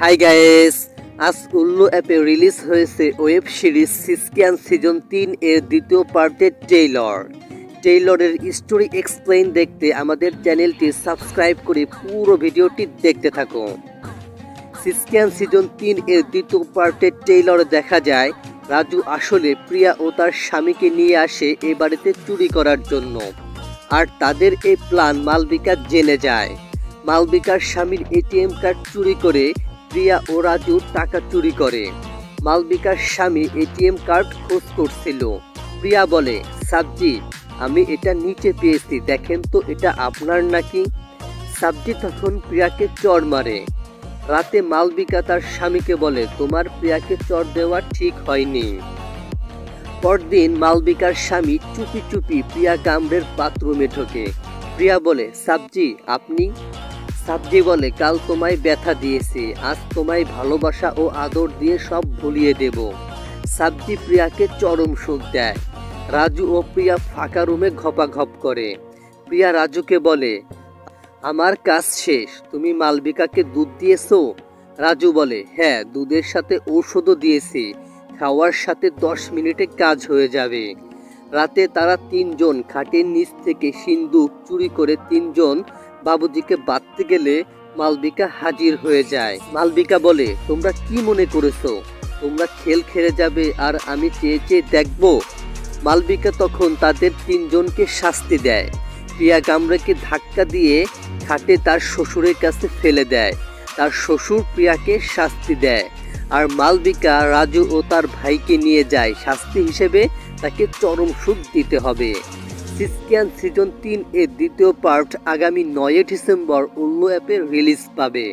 Hi guys আজ উল্লু অ্যাপে release হয়েছে ওয়েব সিরিজ সিসকিয়ান সিজন তিন এর দ্বিতীয় পার্টের টেইলর টেইলরের স্টোরি এক্সপ্লেইন দেখতে আমাদের চ্যানেলটি সাবস্ক্রাইব করে পুরো ভিডিওটি দেখতে থাকো। সিসকিয়ান সিজন তিন এর দ্বিতীয় পার্টের টেইলরে দেখা যায়। রাজু আসলে প্রিয়া ও তার স্বামীকে নিয়ে আসে এ বাড়িতে চুরি করার জন্য। আর তাদের এই প্ল্যান মালবিকা জেনে যায়। মালবিকার স্বামীর এটিএম কার্ড চুরি করে প্রিয়া ও রাজু টাকা চুরি করে। মালবিকার স্বামী এটিএম কার্ড খোঁজ করছিল। প্রিয়া বলে, সাবজি, আমি এটা নিচে পেয়েছি, দেখেন তো এটা আপনার নাকি? সাবজি তখন প্রিয়াকে চড় মারে। রাতে মালবিকা তার স্বামীকে বলে, তোমার প্রিয়াকে চর দেওয়া ঠিক হয়নি। পরদিন মালবিকার স্বামী চুপি চুপি প্রিয়া কামড়ের বাথরুমে ঢোকে। প্রিয়া বলে, সাবজি, আপনি সাবজি বলে কাল তোমায় ব্যথা দিয়েছি, আজ তোমায় ভালোবাসা ও আদর দিয়ে সব ভুলিয়ে দেব। সাবজি প্রিয়াকে চরম সুখ দেয়। রাজু ও প্রিয়া ফাঁকা রুমে ঘপাঘপ করে। প্রিয়া রাজুকে বলে, আমার কাজ শেষ, তুমি মালবিকাকে দুধ দিয়েছ? রাজু বলে হ্যাঁ দুধের সাথে ঔষধও দিয়েছি। খাওয়ার সাথে দশ মিনিটে কাজ হয়ে যাবে। রাতে তারা তিনজন, খাটের নিচ থেকে সিন্দুক চুরি করে তিনজন বাবুজিকে বাঁধতে গেলে মালবিকা হাজির হয়ে যায়। মালবিকা বলে, তোমরা কি মনে করেছ? তোমরা খেল খেলে যাবে আর আমি চেয়ে চেয়ে দেখব। মালবিকা তখন তাদের তিনজনকে শাস্তি দেয়। প্রিয়া গামরাকে ধাক্কা দিয়ে খাটে তার শ্বশুরের কাছে ফেলে দেয়। তার শ্বশুর প্রিয়াকে শাস্তি দেয় আর মালবিকা, রাজু ও তার ভাইকে নিয়ে যায়। শাস্তি হিসেবে তাকে চরম সুখ দিতে হবে। সিসকিয়ান সিজন তিন এর দ্বিতীয় পার্ট আগামী নয় ডিসেম্বর উল্লু অ্যাপে রিলিজ পাবে।